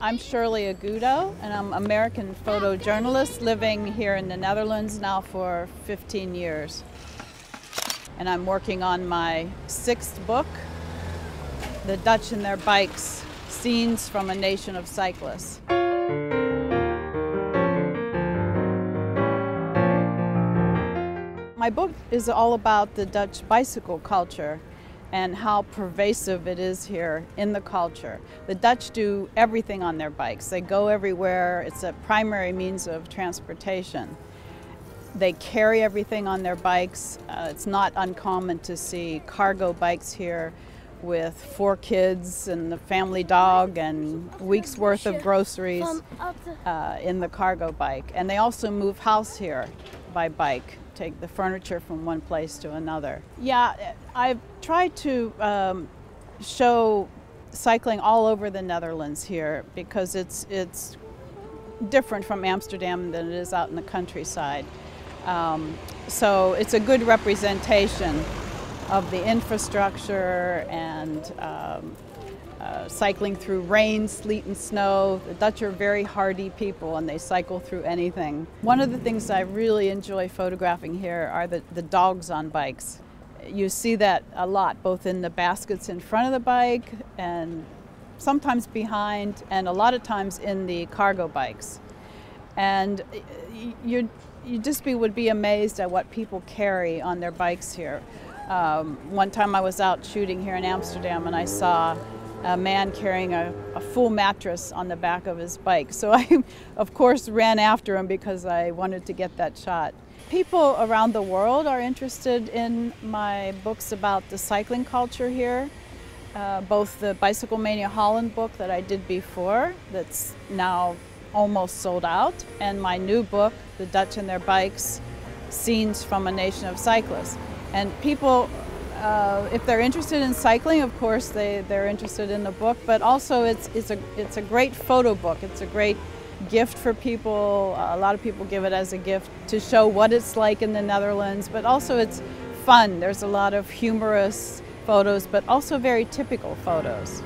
I'm Shirley Agudo, and I'm American photojournalist living here in the Netherlands now for 15 years. And I'm working on my sixth book, The Dutch and Their Bikes Scenes from a Nation of Cyclists. My book is all about the Dutch bicycle culture and how pervasive it is here in the culture. The Dutch do everything on their bikes. They go everywhere. It's a primary means of transportation. They carry everything on their bikes. Uh, it's not uncommon to see cargo bikes here with four kids and the family dog and week's worth of groceries uh, in the cargo bike. And they also move house here by bike, take the furniture from one place to another. Yeah, I've tried to um, show cycling all over the Netherlands here because it's, it's different from Amsterdam than it is out in the countryside. Um, so it's a good representation of the infrastructure and um, uh, cycling through rain, sleet, and snow. The Dutch are very hardy people and they cycle through anything. One of the things I really enjoy photographing here are the, the dogs on bikes. You see that a lot, both in the baskets in front of the bike and sometimes behind, and a lot of times in the cargo bikes. And you you just be, would be amazed at what people carry on their bikes here. Um, one time I was out shooting here in Amsterdam and I saw a man carrying a, a, full mattress on the back of his bike. So I, of course, ran after him because I wanted to get that shot. People around the world are interested in my books about the cycling culture here. Uh, both the Bicycle Mania Holland book that I did before, that's now almost sold out, and my new book, The Dutch and Their Bikes Scenes from a Nation of Cyclists. And people, uh, if they're interested in cycling, of course, they, they're interested in the book, but also it's, it's, a, it's a great photo book. It's a great gift for people. Uh, a lot of people give it as a gift to show what it's like in the Netherlands, but also it's fun. There's a lot of humorous photos, but also very typical photos.